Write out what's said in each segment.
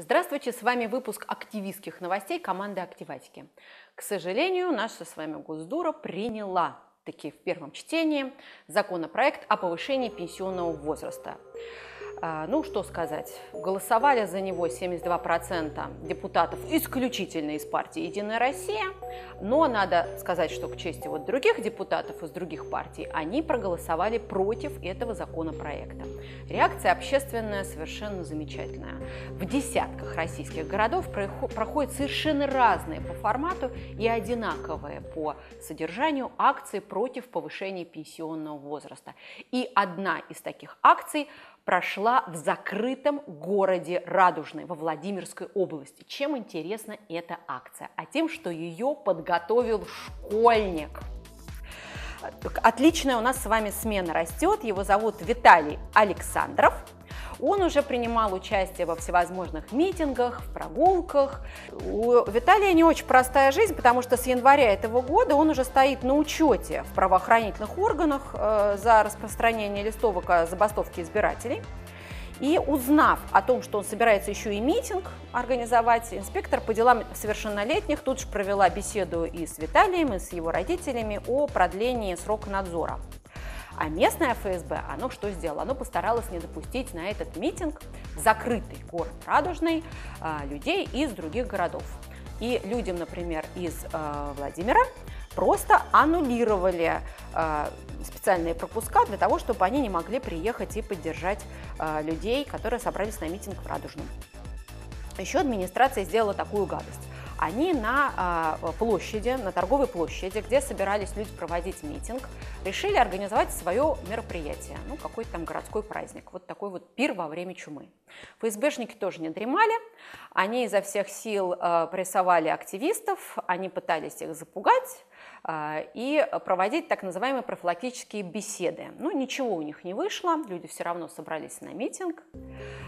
Здравствуйте, с вами выпуск активистских новостей команды «Активатики». К сожалению, наша с вами Госдура приняла таки в первом чтении законопроект о повышении пенсионного возраста. А, ну, что сказать, голосовали за него 72% депутатов исключительно из партии «Единая Россия», но надо сказать, что к чести вот других депутатов из других партий, они проголосовали против этого законопроекта. Реакция общественная совершенно замечательная. В десятках российских городов проходят совершенно разные по формату и одинаковые по содержанию акции против повышения пенсионного возраста. И одна из таких акций прошла в закрытом городе Радужный во Владимирской области. Чем интересна эта акция? А тем, что ее подготовил школьник. Отличная у нас с вами смена растет. Его зовут Виталий Александров. Он уже принимал участие во всевозможных митингах, в прогулках. У Виталия не очень простая жизнь, потому что с января этого года он уже стоит на учете в правоохранительных органах э, за распространение листовок о забастовке избирателей. И узнав о том, что он собирается еще и митинг организовать, инспектор по делам совершеннолетних тут же провела беседу и с Виталием, и с его родителями о продлении срока надзора. А местное ФСБ, оно что сделало? Оно постаралось не допустить на этот митинг закрытый город Радужный а, людей из других городов. И людям, например, из э, Владимира просто аннулировали э, специальные пропуска для того, чтобы они не могли приехать и поддержать э, людей, которые собрались на митинг в Радужном. Еще администрация сделала такую гадость они на а, площади, на торговой площади, где собирались люди проводить митинг, решили организовать свое мероприятие, ну, какой-то там городской праздник, вот такой вот пир во время чумы. ФСБшники тоже не дремали, они изо всех сил а, прессовали активистов, они пытались их запугать, и проводить так называемые профилактические беседы. Ну, ничего у них не вышло, люди все равно собрались на митинг.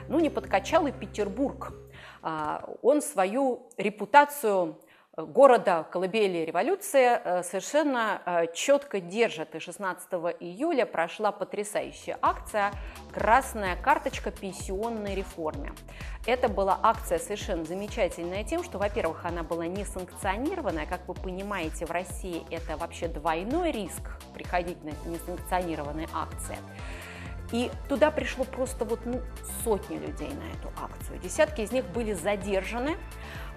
Ну, не подкачал и Петербург. А, он свою репутацию города колыбели революции э, совершенно э, четко держит. И 16 июля прошла потрясающая акция «Красная карточка пенсионной реформе». Это была акция совершенно замечательная тем, что, во-первых, она была не санкционированная. Как вы понимаете, в России это вообще двойной риск приходить на несанкционированные акции. И туда пришло просто вот ну, сотни людей на эту акцию. Десятки из них были задержаны,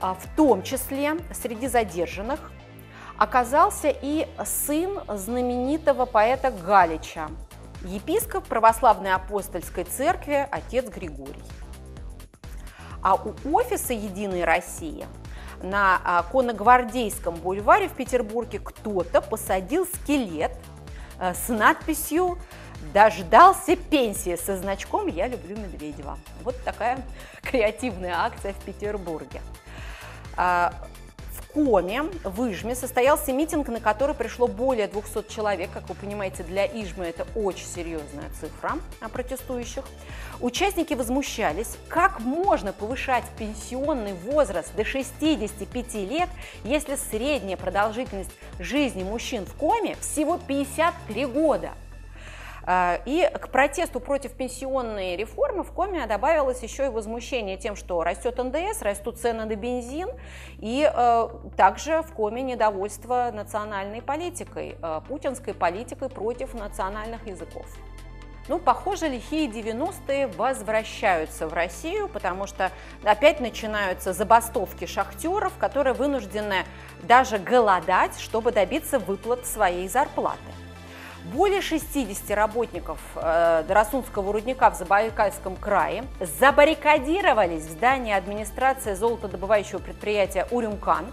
в том числе среди задержанных оказался и сын знаменитого поэта Галича, епископ православной апостольской церкви отец Григорий. А у офиса «Единой России» на а, Конногвардейском бульваре в Петербурге кто-то посадил скелет а, с надписью дождался пенсии со значком «Я люблю Медведева». Вот такая креативная акция в Петербурге. А, в Коме, в Ижме, состоялся митинг, на который пришло более 200 человек. Как вы понимаете, для Ижмы это очень серьезная цифра протестующих. Участники возмущались, как можно повышать пенсионный возраст до 65 лет, если средняя продолжительность жизни мужчин в Коме всего 53 года – а, и к протесту против пенсионной реформы в Коме добавилось еще и возмущение тем, что растет НДС, растут цены на бензин, и э, также в Коме недовольство национальной политикой, э, путинской политикой против национальных языков. Ну, похоже, лихие 90-е возвращаются в Россию, потому что опять начинаются забастовки шахтеров, которые вынуждены даже голодать, чтобы добиться выплат своей зарплаты. Более 60 работников э, Доросунского рудника в Забайкальском крае забаррикадировались в здании администрации золотодобывающего предприятия «Урюмкан»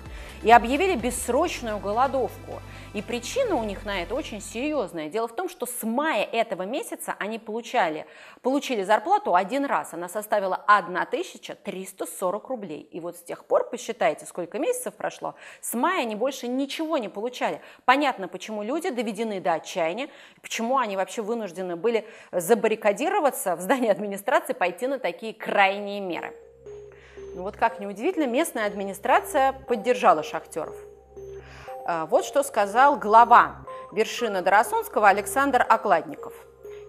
и объявили бессрочную голодовку. И причина у них на это очень серьезная. Дело в том, что с мая этого месяца они получали, получили зарплату один раз. Она составила 1340 рублей. И вот с тех пор, посчитайте, сколько месяцев прошло, с мая они больше ничего не получали. Понятно, почему люди доведены до отчаяния, почему они вообще вынуждены были забаррикадироваться в здании администрации, пойти на такие крайние меры. Ну вот как неудивительно, местная администрация поддержала шахтеров. А, вот что сказал глава вершины Доросонского Александр Окладников.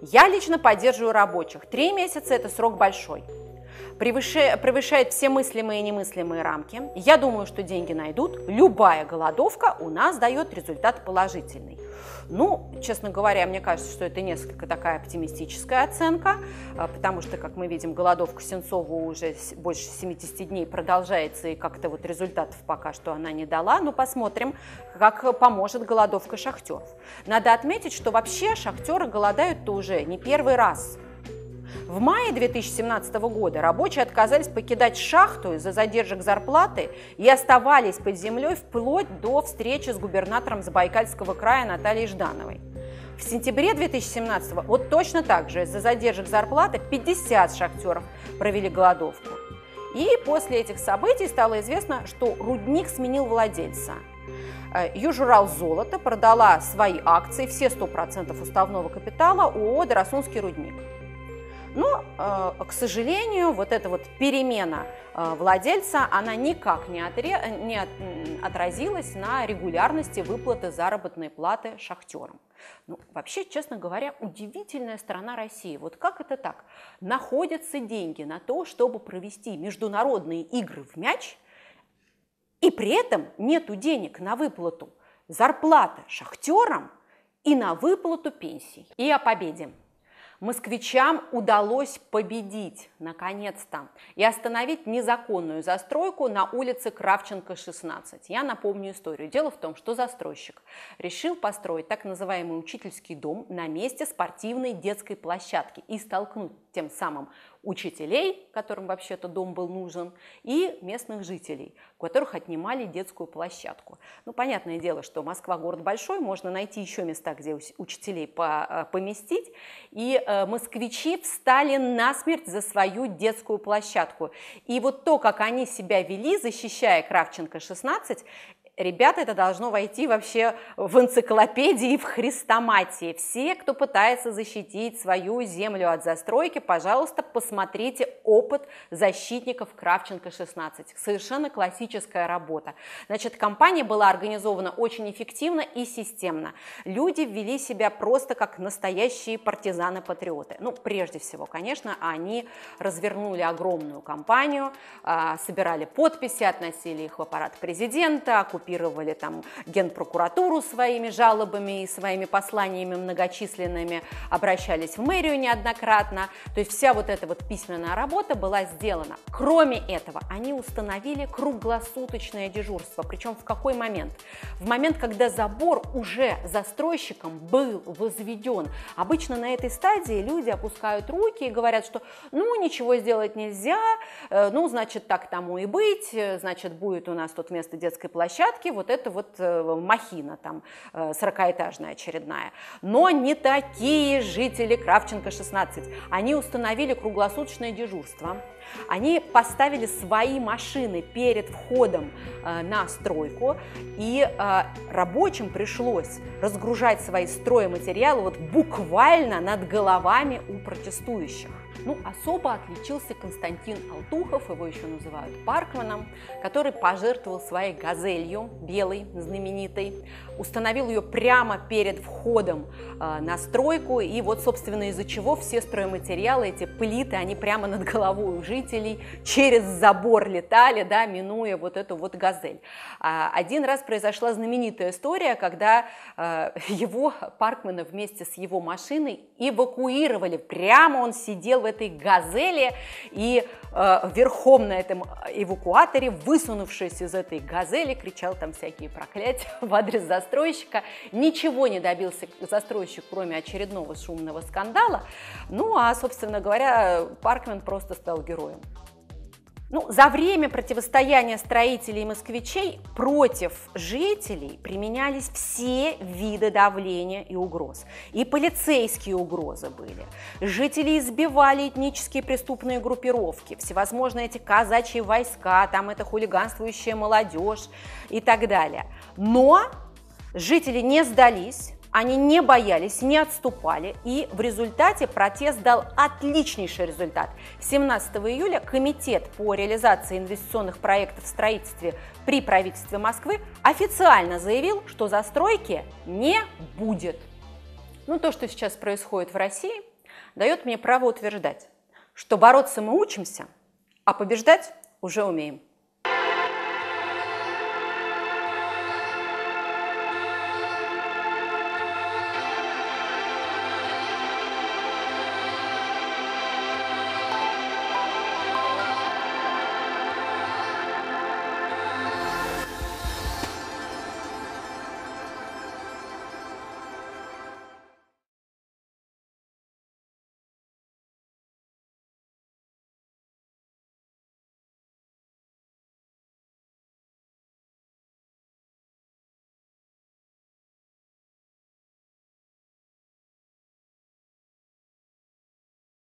«Я лично поддерживаю рабочих. Три месяца – это срок большой. Превышает, все мыслимые и немыслимые рамки. Я думаю, что деньги найдут. Любая голодовка у нас дает результат положительный. Ну, честно говоря, мне кажется, что это несколько такая оптимистическая оценка, а, потому что, как мы видим, голодовка Сенцова уже больше 70 дней продолжается, и как-то вот результатов пока что она не дала. Но посмотрим, как поможет голодовка шахтеров. Надо отметить, что вообще шахтеры голодают-то уже не первый раз. В мае 2017 года рабочие отказались покидать шахту из-за задержек зарплаты и оставались под землей вплоть до встречи с губернатором Забайкальского края Натальей Ждановой. В сентябре 2017 вот точно так же из-за задержек зарплаты 50 шахтеров провели голодовку. И после этих событий стало известно, что рудник сменил владельца. Э, Южурал золото продала свои акции, все 100% уставного капитала ООО «Доросунский рудник». Но, э, к сожалению, вот эта вот перемена э, владельца, она никак не, отре... не отразилась на регулярности выплаты заработной платы шахтерам. Ну, вообще, честно говоря, удивительная страна России. Вот как это так? Находятся деньги на то, чтобы провести международные игры в мяч, и при этом нету денег на выплату зарплаты шахтерам и на выплату пенсий. И о победе. Москвичам удалось победить, наконец-то, и остановить незаконную застройку на улице Кравченко, 16. Я напомню историю. Дело в том, что застройщик решил построить так называемый учительский дом на месте спортивной детской площадки и столкнуть тем самым учителей, которым вообще-то дом был нужен, и местных жителей, у которых отнимали детскую площадку. Ну, понятное дело, что Москва город большой, можно найти еще места, где учителей э, поместить, и э, москвичи встали насмерть за свою детскую площадку. И вот то, как они себя вели, защищая Кравченко 16, Ребята, это должно войти вообще в энциклопедии, в хрестоматии. Все, кто пытается защитить свою землю от застройки, пожалуйста, посмотрите опыт защитников Кравченко-16. Совершенно классическая работа. Значит, компания была организована очень эффективно и системно. Люди ввели себя просто как настоящие партизаны-патриоты. Ну, прежде всего, конечно, они развернули огромную кампанию, а, собирали подписи, относили их в аппарат президента, оккупировали там генпрокуратуру своими жалобами и своими посланиями многочисленными, обращались в мэрию неоднократно. То есть вся вот эта вот письменная работа была сделана. Кроме этого, они установили круглосуточное дежурство. Причем в какой момент? В момент, когда забор уже застройщиком был возведен. Обычно на этой стадии люди опускают руки и говорят, что ну ничего сделать нельзя, э, ну значит так тому и быть, э, значит будет у нас тут вместо детской площадки площадки вот это вот э, махина там 40-этажная э, очередная. Но не такие жители Кравченко 16. Они установили круглосуточное дежурство. Они поставили свои машины перед входом э, на стройку, и э, рабочим пришлось разгружать свои стройматериалы вот буквально над головами у протестующих. Ну, особо отличился Константин Алтухов, его еще называют Паркманом, который пожертвовал своей газелью, белой, знаменитой, установил ее прямо перед входом э, на стройку, и вот, собственно, из-за чего все стройматериалы, эти плиты, они прямо над головой у жителей через забор летали, да, минуя вот эту вот газель. А, один раз произошла знаменитая история, когда э, его, Паркмана, вместе с его машиной эвакуировали, прямо он сидел в этой газели, и э, верхом на этом эвакуаторе, высунувшись из этой газели, кричал там всякие проклятия в адрес застройщика. Ничего не добился застройщик, кроме очередного шумного скандала. Ну, а, собственно говоря, Паркмен просто стал героем. Ну, за время противостояния строителей и москвичей против жителей применялись все виды давления и угроз. И полицейские угрозы были. Жители избивали этнические преступные группировки, всевозможные эти казачьи войска, там это хулиганствующая молодежь и так далее. Но жители не сдались, они не боялись, не отступали, и в результате протест дал отличнейший результат. 17 июля Комитет по реализации инвестиционных проектов в строительстве при правительстве Москвы официально заявил, что застройки не будет. Ну, то, что сейчас происходит в России, дает мне право утверждать, что бороться мы учимся, а побеждать уже умеем.